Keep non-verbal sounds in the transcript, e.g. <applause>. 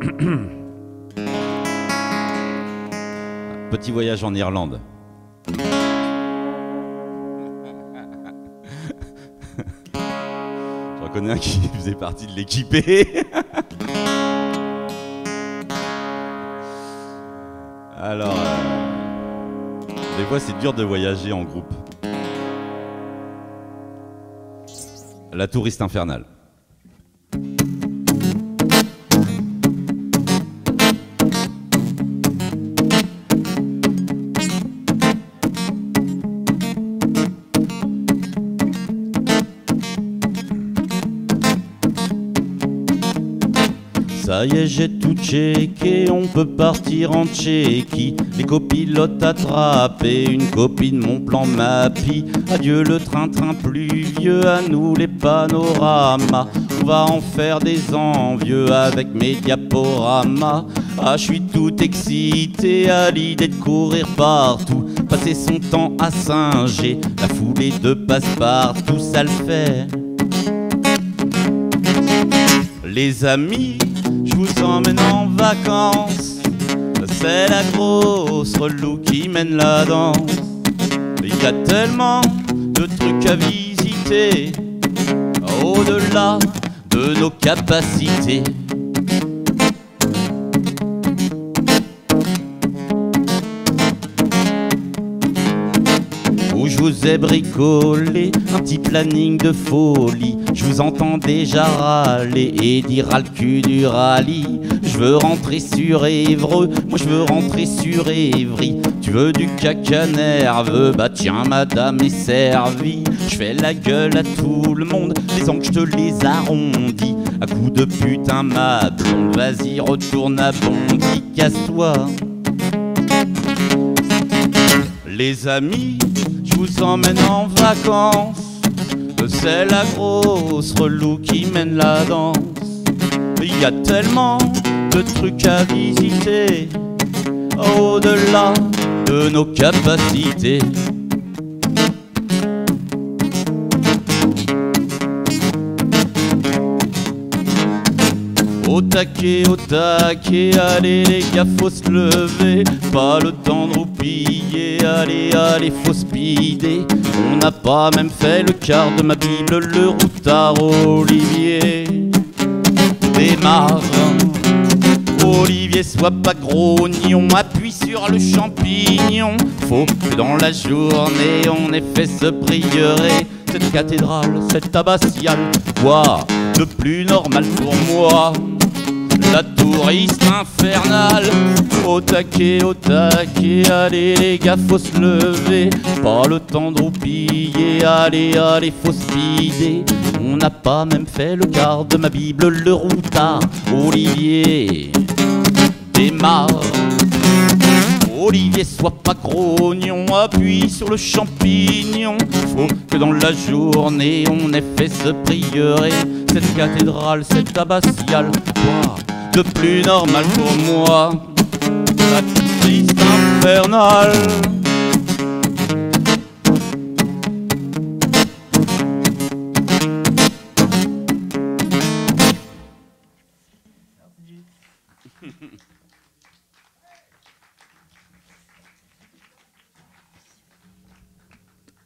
<coughs> Petit voyage en Irlande. <laughs> Je reconnais un qui <laughs> faisait partie de l'équipé. <laughs> Alors, euh, des fois c'est dur de voyager en groupe. La touriste infernale. Ça y est, j'ai tout checké, on peut partir en Tchéquie. Les copilotes attrapés, une copine, mon plan mappy. Adieu le train-train pluvieux, à nous les panoramas. On va en faire des envieux avec mes diaporamas. Ah, je suis tout excité à l'idée de courir partout. Passer son temps à singer, la foulée de passe-partout, ça le fait. Les amis, vous emmène en vacances. C'est la grosse relou qui mène la danse. Il y a tellement de trucs à visiter, au-delà de nos capacités. Vous ai bricolé un petit planning de folie. Je vous entends déjà râler et dire à le cul du rallye. Je veux rentrer sur Évreux, moi je veux rentrer sur Évry. Tu veux du caca nerveux, bah tiens madame est servie. Je fais la gueule à tout le monde, les angles je te les arrondis. À coup de putain ma blonde, vas-y retourne à Bondy, casse-toi. Les amis, vous emmène en vacances. C'est la grosse relou qui mène la danse. Il y a tellement de trucs à visiter, au-delà de nos capacités. Au taquet, au taquet, allez les gars, faut se lever. Pas le temps de roupiller, allez, allez, faut speeder. On n'a pas même fait le quart de ma Bible, le routard Olivier. Démarre, Olivier, sois pas grognon, appuie sur le champignon. Faut que dans la journée on ait fait ce prieuré. Cette cathédrale, cette abbatiale, quoi de plus normal pour moi? La touriste infernale. Au taquet, au taquet, allez les gars, faut se lever. Pas le temps de roupiller, allez, allez, faut speeder. On n'a pas même fait le quart de ma Bible, le routard Olivier. Démarre. Olivier, sois pas grognon, appuie sur le champignon. Faut que dans la journée on ait fait ce prieuré. Cette cathédrale, cette abbatiale, de plus normal pour moi. la infernal. infernale.